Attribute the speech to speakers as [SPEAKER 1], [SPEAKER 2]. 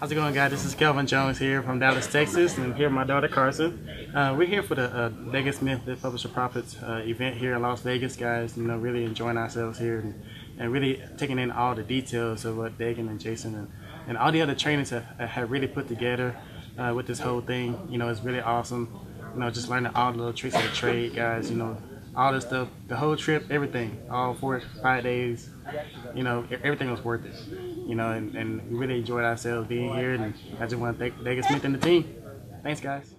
[SPEAKER 1] How's it going, guys? This is Kelvin Jones here from Dallas, Texas, and here with my daughter Carson. Uh, we're here for the uh, Vegas Myth the Publisher Profits uh, event here in Las Vegas, guys. You know, really enjoying ourselves here and, and really taking in all the details of what Daegan and Jason and, and all the other trainers have, have really put together uh, with this whole thing. You know, it's really awesome. You know, just learning all the little tricks of the trade, guys. You know, all this stuff, the whole trip, everything, all four, five days, you know, everything was worth it. You know, and, and we really enjoyed ourselves being here, and I just want to thank Daegan Smith and the team. Thanks, guys.